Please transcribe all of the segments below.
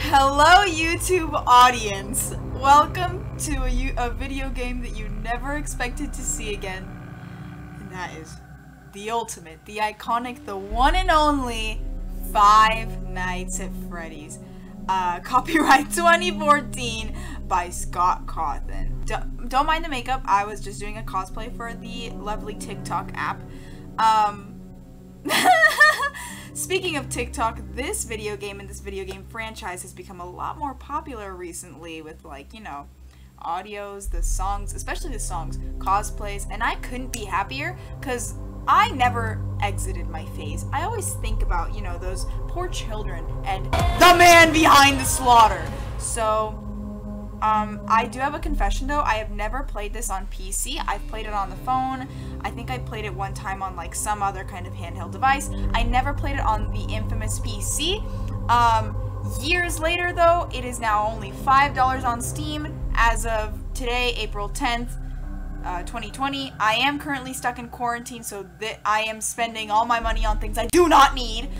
Hello, YouTube audience. Welcome to a, a, video game that you never expected to see again. And that is the ultimate, the iconic, the one and only Five Nights at Freddy's. Uh, copyright 2014 by Scott Cawthon. Don't, don't mind the makeup. I was just doing a cosplay for the lovely TikTok app. Um, Speaking of TikTok, this video game and this video game franchise has become a lot more popular recently with like, you know, audios, the songs, especially the songs, cosplays, and I couldn't be happier because I never exited my phase. I always think about, you know, those poor children and the man behind the slaughter. So, um, I do have a confession though. I have never played this on PC. I've played it on the phone. I think I played it one time on like some other kind of handheld device. I never played it on the infamous PC. Um, years later though, it is now only $5 on Steam as of today, April 10th. Uh, 2020. I am currently stuck in quarantine, so that I am spending all my money on things I do not need.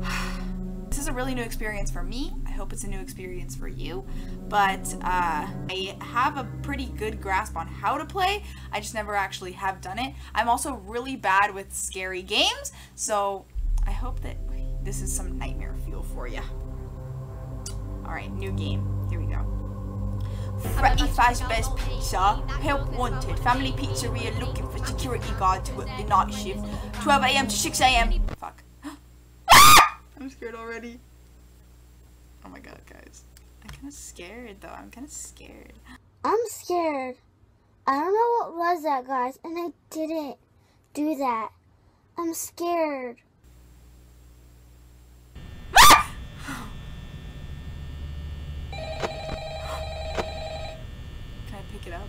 this is a really new experience for me hope it's a new experience for you. But uh, I have a pretty good grasp on how to play. I just never actually have done it. I'm also really bad with scary games, so I hope that this is some nightmare fuel for you. Alright, new game. Here we go. Freddy Fazbear's Pizza. Help wanted. Family Pizzeria looking for security guard to work the night shift. 12 a.m. to 6 a.m. Fuck. I'm scared already. Oh my god, guys. I'm kind of scared, though. I'm kind of scared. I'm scared. I don't know what was that, guys, and I didn't do that. I'm scared. Can I pick it up?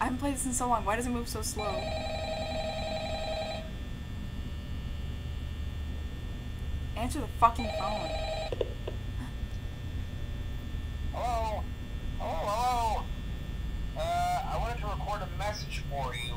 I haven't played this in so long. Why does it move so slow? Answer the fucking phone. for you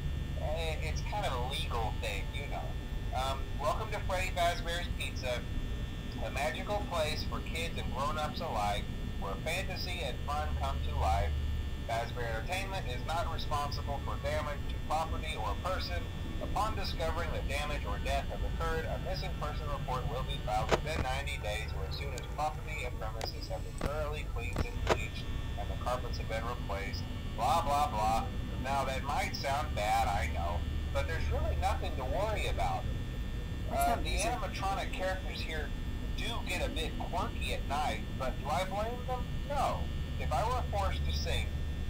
It's kind of a legal thing, you know. Um, welcome to Freddy Fazbear's Pizza, a magical place for kids and grown-ups alike, where fantasy and fun come to life. Fazbear Entertainment is not responsible for damage to property or person. Upon discovering that damage or death has occurred, a missing person report will be filed within 90 days or as soon as property and premises have been thoroughly cleaned and bleached and the carpets have been replaced. Blah, blah, blah. Now that might sound bad, I know, but there's really nothing to worry about. Uh, the animatronic characters here do get a bit quirky at night, but do I blame them? No. If I were forced to sing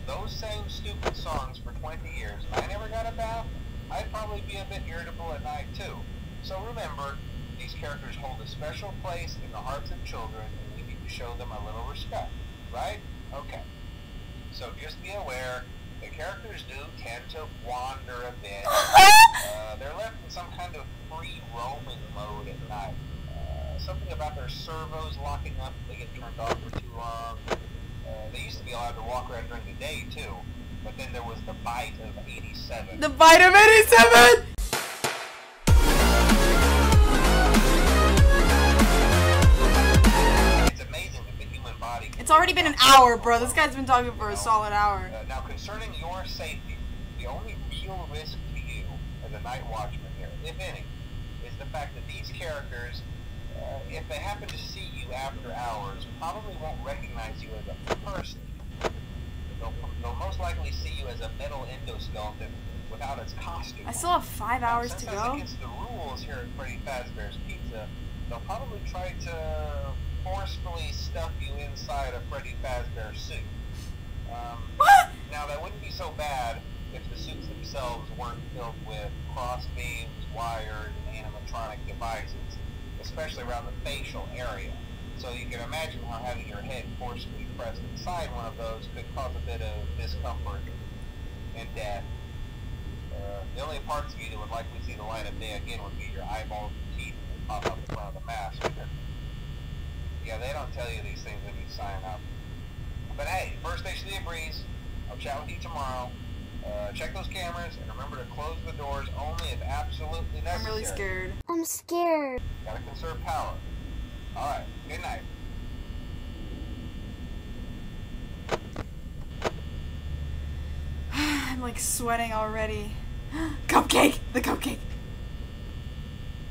those same stupid songs for 20 years and I never got a bath, I'd probably be a bit irritable at night too. So remember, these characters hold a special place in the hearts of children and we need to show them a little respect, right? Okay. So just be aware the characters do tend to wander a bit. uh, they're left in some kind of free roaming mode at night. Uh, something about their servos locking up if they get turned off for too long. Uh, they used to be allowed to walk around during the day too, but then there was the bite of 87. The bite of 87! Already been an hour, bro. This guy's been talking for a solid hour. Uh, now, concerning your safety, the only real risk to you as a night watchman here, if any, is the fact that these characters, uh, if they happen to see you after hours, probably won't recognize you as a person. They'll, they'll most likely see you as a metal endoskeleton without its costume. I still have five hours to go. against the rules here at Freddy Fazbear's Pizza, they'll probably try to forcefully stuff you inside a Freddy Fazbear suit. Um, now, that wouldn't be so bad if the suits themselves weren't filled with crossbeams, wires, and animatronic devices, especially around the facial area. So you can imagine how having your head forcefully pressed inside one of those could cause a bit of discomfort and death. Uh, the only parts of you that would likely see the light of day again would be your eyeballs and teeth that pop up in front of the mask. Yeah, they don't tell you these things when you sign up. But hey, first station of the breeze. I'll chat with you tomorrow. Uh, check those cameras and remember to close the doors only if absolutely necessary. I'm really scared. I'm scared. Gotta conserve power. Alright, good night. I'm like sweating already. cupcake! The cupcake!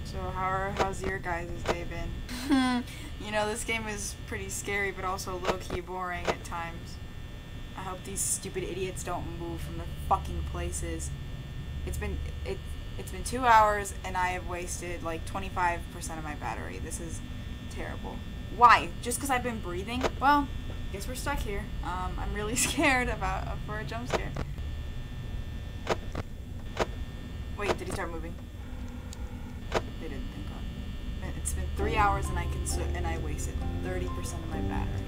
So how are, how's your guys' day been? you know, this game is pretty scary but also low-key boring at times. I hope these stupid idiots don't move from their fucking places. It's been it it's been two hours and I have wasted like 25% of my battery. This is terrible. Why? Just because I've been breathing? Well, guess we're stuck here. Um, I'm really scared about uh, for a jump scare. Wait, did he start moving? They didn't. Thank God. It's been three hours and I consu- and I wasted 30% of my battery.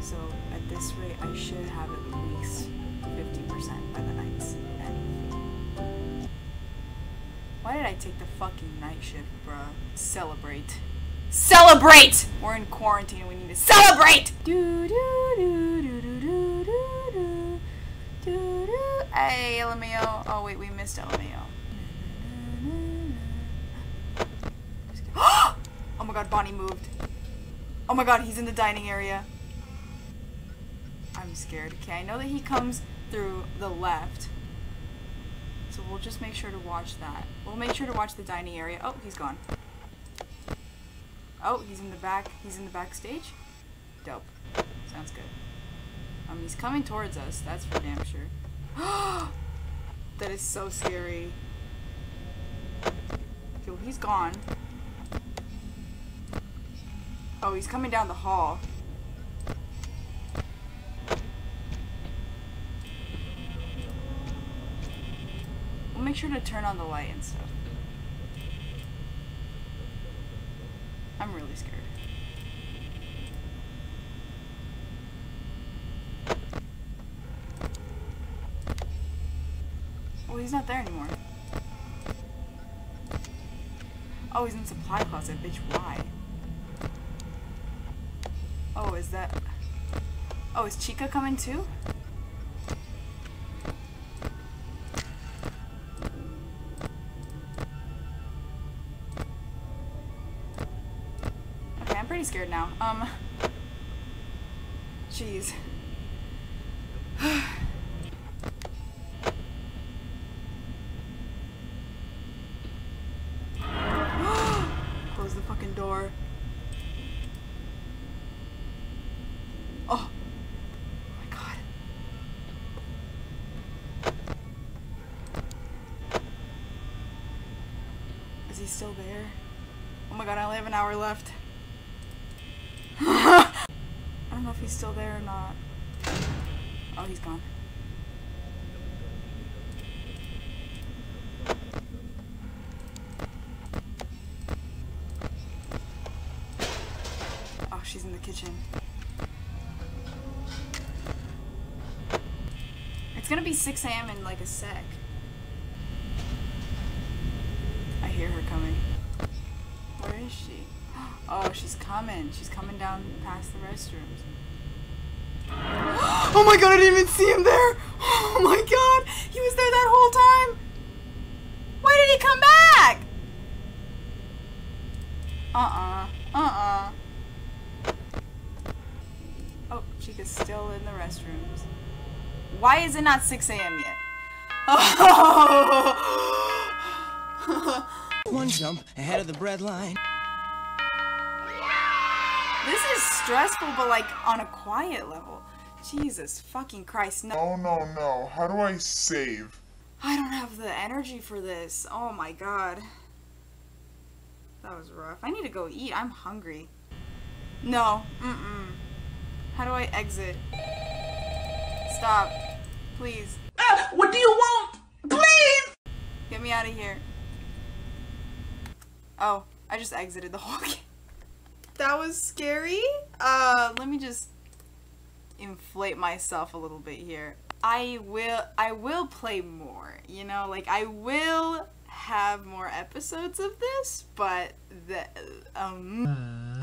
So at this rate, I should have at least 50% by the night's end. Why did I take the fucking night shift, bruh? Celebrate. Celebrate! We're in quarantine we need to celebrate! Do do do do do do do do do. Hey, LMAO. Oh wait, we missed LMAO. oh my god, Bonnie moved. Oh my god, he's in the dining area. I'm scared. Okay, I know that he comes through the left. So we'll just make sure to watch that. We'll make sure to watch the dining area. Oh, he's gone. Oh, he's in the back. He's in the backstage. Dope. Sounds good. Um, he's coming towards us. That's for damn sure. that is so scary. Okay, well, he's gone. Oh, he's coming down the hall. We'll make sure to turn on the light and stuff. I'm really scared. Oh, he's not there anymore. Oh, he's in the supply closet, bitch. Why? Oh, is that... Oh, is Chica coming too? Okay, I'm pretty scared now. Um... Jeez. Oh. Oh my god. Is he still there? Oh my god, I only have an hour left. I don't know if he's still there or not. Oh, he's gone. Oh, she's in the kitchen. It's gonna be 6 a.m. in like a sec. I hear her coming. Where is she? Oh, she's coming. She's coming down past the restrooms. Oh my god, I didn't even see him there! Oh my god! He was there that whole time! Why did he come back? Uh-uh. Uh-uh. Oh, Chica's still in the restrooms. Why is it not 6 a.m. yet? Oh! One jump ahead of the bread line. This is stressful, but like on a quiet level. Jesus fucking Christ, no. Oh no no, how do I save? I don't have the energy for this. Oh my god. That was rough. I need to go eat. I'm hungry. No. Mm-mm. How do I exit? Stop. Please. Ah, what do you want? Please! Get me out of here. Oh, I just exited the whole game. that was scary. Uh, let me just inflate myself a little bit here. I will I will play more, you know, like I will have more episodes of this, but the um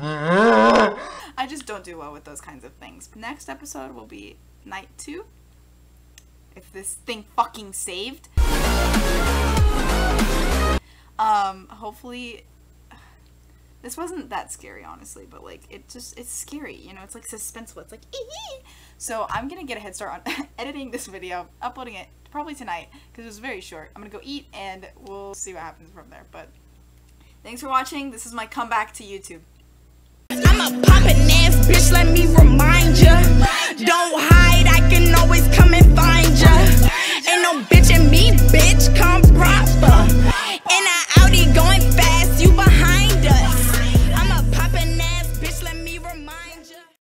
I just don't do well with those kinds of things. Next episode will be night 2 if this thing fucking saved. Um, hopefully, this wasn't that scary, honestly, but like, it just, it's scary, you know, it's like suspenseful, it's like, ee! So I'm gonna get a head start on editing this video, uploading it probably tonight, because it was very short. I'm gonna go eat, and we'll see what happens from there, but thanks for watching, this is my comeback to YouTube. I'm a poppin' ass bitch, let me remind ya. Don't hide, I can always come in no bitch in me, bitch, come proper. In a Audi going.